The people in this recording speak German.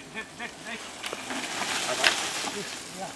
weg, nicht, nicht, weg. Aber, ja.